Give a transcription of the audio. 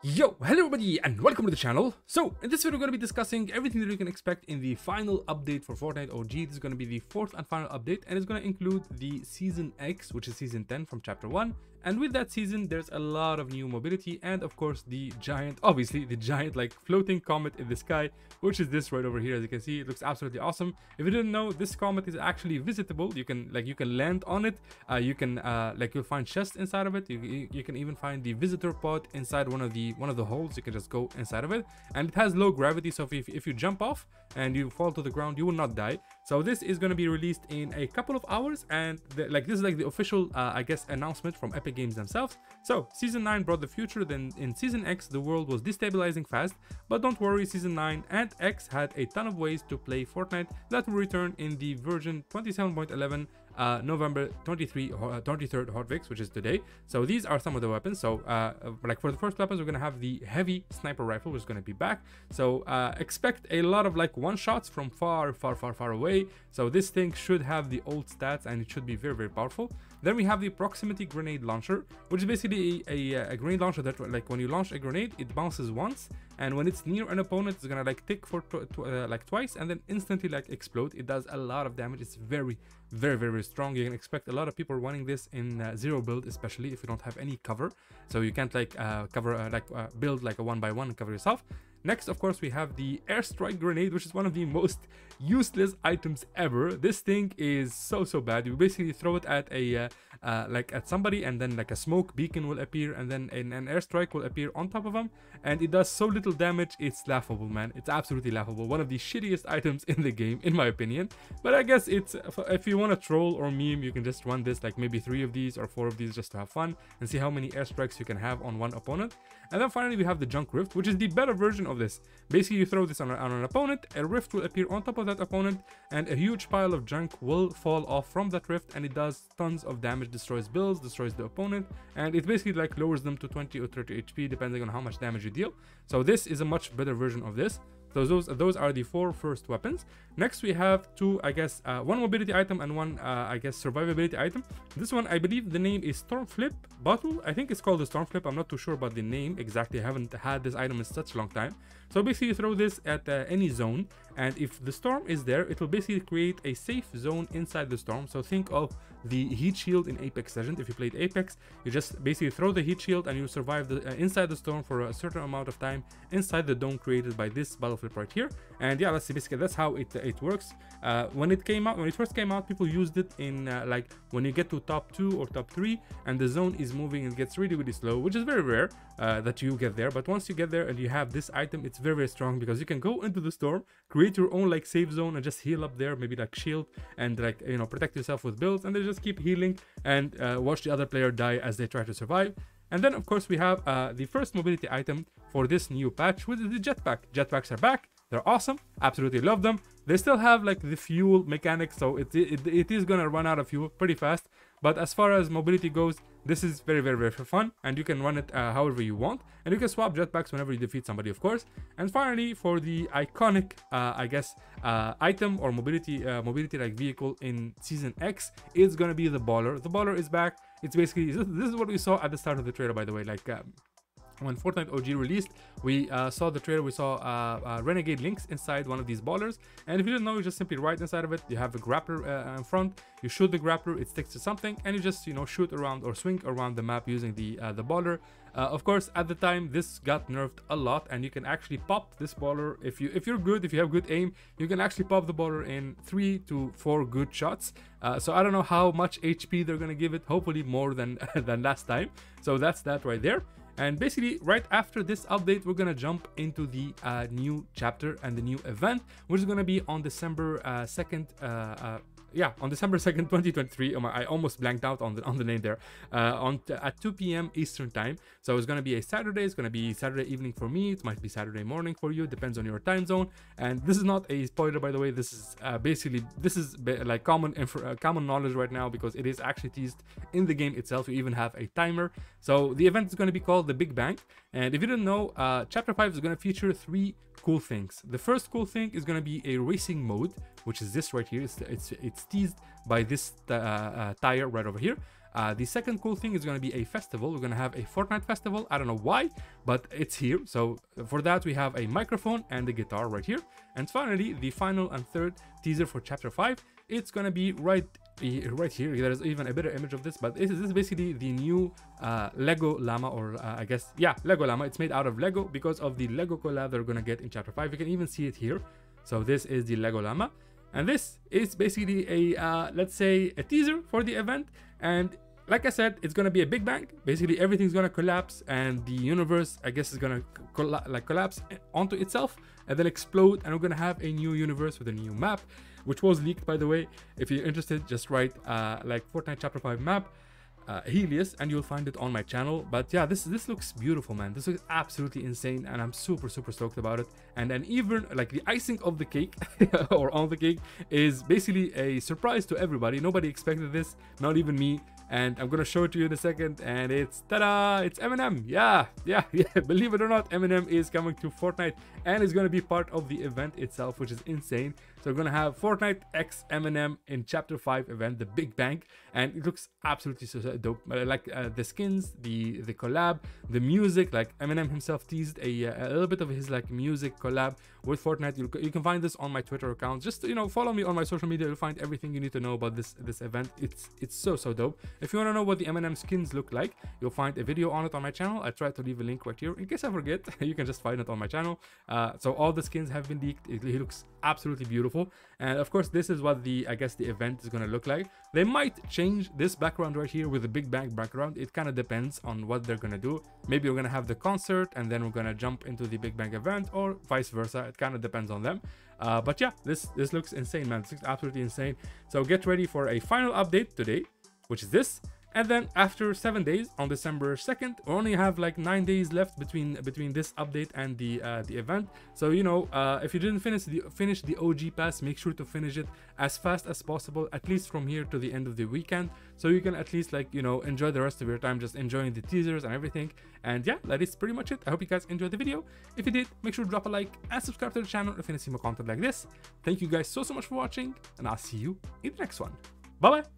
Yo, hello everybody and welcome to the channel. So, in this video we're going to be discussing everything that you can expect in the final update for Fortnite OG. This is going to be the fourth and final update and it's going to include the Season X, which is Season 10 from Chapter 1. And with that season, there's a lot of new mobility and of course the giant, obviously the giant like floating comet in the sky, which is this right over here. As you can see, it looks absolutely awesome. If you didn't know, this comet is actually visitable. You can like, you can land on it. Uh, you can uh, like, you'll find chests inside of it. You, you can even find the visitor pod inside one of the one of the holes you can just go inside of it and it has low gravity so if, if you jump off and you fall to the ground you will not die. So this is going to be released in a couple of hours and the, like this is like the official uh, i guess announcement from epic games themselves. So season 9 brought the future then in season x the world was destabilizing fast. But don't worry season 9 and x had a ton of ways to play fortnite that will return in the version 27.11 uh, November 23, uh, 23rd hotfix, which is today. So these are some of the weapons. So uh, like for the first weapons, we're gonna have the heavy sniper rifle, which is gonna be back. So uh, expect a lot of like one shots from far, far, far, far away. So this thing should have the old stats and it should be very, very powerful. Then we have the proximity grenade launcher, which is basically a, a, a grenade launcher that like when you launch a grenade, it bounces once and when it's near an opponent it's gonna like tick for tw tw uh, like twice and then instantly like explode. It does a lot of damage. It's very very very strong. You can expect a lot of people running this in uh, zero build especially if you don't have any cover. So you can't like uh, cover uh, like uh, build like a one by one cover yourself. Next, of course, we have the airstrike grenade, which is one of the most useless items ever. This thing is so, so bad. You basically throw it at a, uh, uh, like at somebody and then like a smoke beacon will appear and then an, an airstrike will appear on top of them. And it does so little damage, it's laughable, man. It's absolutely laughable. One of the shittiest items in the game, in my opinion. But I guess it's, if you want to troll or meme, you can just run this, like maybe three of these or four of these just to have fun and see how many airstrikes you can have on one opponent. And then finally, we have the junk rift, which is the better version of this. Basically, you throw this on, on, an opponent, a rift will appear on top of that opponent, and a huge pile of junk will fall off from that rift, and it does tons of damage, destroys builds, destroys the opponent, and it basically like lowers them to 20 or 30 HP, depending on how much damage you deal. So this is a much better version of this. So those those are the four first weapons. Next we have two, I guess, uh, one mobility item and one, uh, I guess, survivability item. This one, I believe the name is Storm Flip Bottle. I think it's called the Storm Flip. I'm not too sure about the name exactly. I haven't had this item in such a long time. So basically you throw this at uh, any zone and if the storm is there, it will basically create a safe zone inside the storm. So think of the heat shield in Apex Legends. If you played Apex, you just basically throw the heat shield and you survive the, uh, inside the storm for a certain amount of time inside the dome created by this battlefield right here. And yeah, that's basically that's how it it works. Uh, when it came out, when it first came out, people used it in uh, like when you get to top two or top three, and the zone is moving and gets really really slow, which is very rare uh, that you get there. But once you get there and you have this item, it's very very strong because you can go into the storm, create your own like safe zone, and just heal up there, maybe like shield and like you know protect yourself with builds, and then just keep healing and uh, watch the other player die as they try to survive. And then, of course, we have uh, the first mobility item for this new patch, with the jetpack. Jetpacks are back. They're awesome. Absolutely love them. They still have like the fuel mechanics, so it, it, it is gonna run out of fuel pretty fast. But as far as mobility goes, this is very, very, very fun, and you can run it uh, however you want. And you can swap jetpacks whenever you defeat somebody, of course. And finally, for the iconic, uh, I guess, uh, item or mobility, uh, mobility like vehicle in Season X, it's gonna be the Baller. The Baller is back. It's basically this is what we saw at the start of the trailer, by the way. Like um, when Fortnite OG released, we uh, saw the trailer, we saw uh, uh, Renegade Lynx inside one of these ballers. And if you didn't know, you just simply right inside of it, you have a grappler uh, in front, you shoot the grappler, it sticks to something, and you just, you know, shoot around or swing around the map using the, uh, the baller. Uh, of course, at the time, this got nerfed a lot, and you can actually pop this baller. If, you, if you're good, if you have good aim, you can actually pop the baller in three to four good shots. so I don't know how much HP they're going to give it, hopefully more than, than last time. So that's that right there. And basically, right after this update, we're gonna jump into the uh, new chapter and the new event, which is gonna be on December uh, 2nd, uh, uh yeah, on December 2nd, 2023. I almost blanked out on the on the name there. Uh, on at 2 p.m. Eastern time. So it's gonna be a Saturday. It's gonna be Saturday evening for me. It might be Saturday morning for you. Depends on your time zone. And this is not a spoiler, by the way. This is uh, basically this is like common uh, common knowledge right now because it is actually teased in the game itself. You even have a timer. So the event is gonna be called the Big Bang. And if you didn't know, uh, Chapter 5 is gonna feature three cool things. The first cool thing is gonna be a racing mode, which is this right here. It's it's, it's teased by this uh, uh, tire right over here. Uh, the second cool thing is going to be a festival. We're going to have a Fortnite festival. I don't know why, but it's here. So for that, we have a microphone and a guitar right here. And finally, the final and third teaser for chapter 5. It's going to be right right here there's even a better image of this but this is basically the new uh, lego llama or uh, i guess yeah lego llama it's made out of lego because of the lego collab they're gonna get in chapter 5 you can even see it here so this is the lego llama and this is basically a uh, let's say a teaser for the event and like I said, it's gonna be a big bang. Basically, everything's gonna collapse, and the universe, I guess, is gonna like collapse onto itself and then explode. And we're gonna have a new universe with a new map, which was leaked, by the way. If you're interested, just write uh, like Fortnite Chapter 5 map. Uh, Helios and you'll find it on my channel. But yeah this this looks beautiful man. This looks absolutely insane and i'm super super stoked about it. And then even like the icing of the cake or on the cake is basically a surprise to everybody. Nobody expected this not even me. And I'm gonna show it to you in a second and it's ta-da it's Eminem. Yeah yeah yeah believe it or not Eminem is coming to Fortnite and is gonna be part of the event itself which is insane so we're gonna have Fortnite X Eminem in chapter 5 event the Big Bang and it looks absolutely so dope like uh, the skins the the collab the music like Eminem himself teased a, a little bit of his like music collab with Fortnite you, you can find this on my Twitter account just you know follow me on my social media you'll find everything you need to know about this this event it's it's so so dope if you want to know what the Eminem skins look like, you'll find a video on it on my channel. I tried to leave a link right here. In case I forget, you can just find it on my channel. Uh, so all the skins have been leaked. It, he looks absolutely beautiful. And of course, this is what the, I guess, the event is going to look like. They might change this background right here with the Big Bang background. It kind of depends on what they're going to do. Maybe we're going to have the concert and then we're going to jump into the Big Bang event or vice versa. It kind of depends on them. Uh, but yeah, this this looks insane, man. This looks absolutely insane. So get ready for a final update today, which is this. And then after seven days on December 2nd, we only have like nine days left between between this update and the uh, the event. So you know, uh, if you didn't finish the finish the OG pass, make sure to finish it as fast as possible, at least from here to the end of the weekend, so you can at least like you know enjoy the rest of your time just enjoying the teasers and everything. And yeah, that is pretty much it. I hope you guys enjoyed the video. If you did, make sure to drop a like and subscribe to the channel if you want to see more content like this. Thank you guys so so much for watching, and I'll see you in the next one. Bye bye.